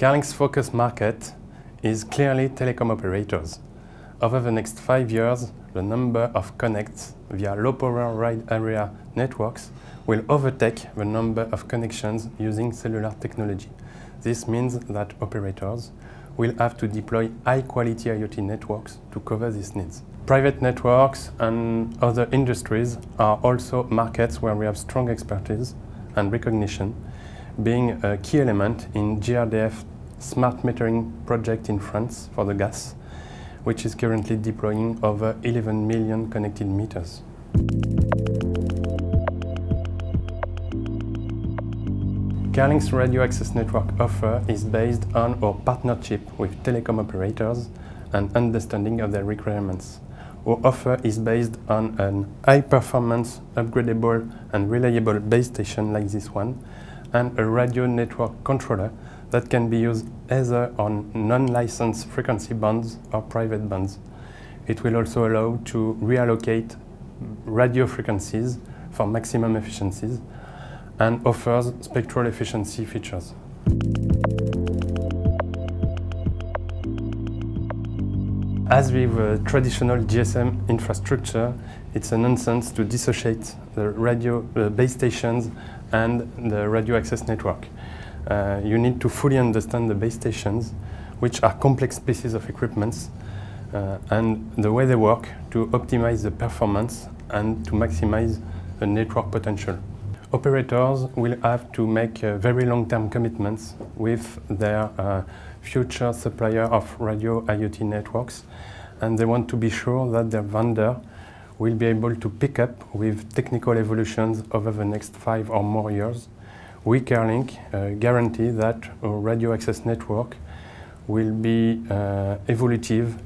Kerlink's focus market is clearly telecom operators. Over the next five years, the number of connects via low power wide area networks will overtake the number of connections using cellular technology. This means that operators will have to deploy high quality IoT networks to cover these needs. Private networks and other industries are also markets where we have strong expertise and recognition, being a key element in GRDF smart metering project in France for the gas, which is currently deploying over 11 million connected meters. Kerlink's radio access network offer is based on our partnership with telecom operators and understanding of their requirements. Our offer is based on an high-performance, upgradable and reliable base station like this one, and a radio network controller that can be used either on non-licensed frequency bands or private bands. It will also allow to reallocate radio frequencies for maximum efficiencies and offers spectral efficiency features. As with uh, traditional GSM infrastructure, it's a nonsense to dissociate the radio uh, base stations and the radio access network. Uh, you need to fully understand the base stations, which are complex pieces of equipment, uh, and the way they work to optimize the performance and to maximize the network potential. Operators will have to make uh, very long-term commitments with their uh, future supplier of radio IoT networks, and they want to be sure that their vendor we'll be able to pick up with technical evolutions over the next five or more years. We, Kerlink, uh, guarantee that our radio access network will be uh, evolutive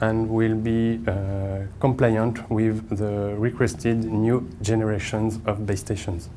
and will be uh, compliant with the requested new generations of base stations.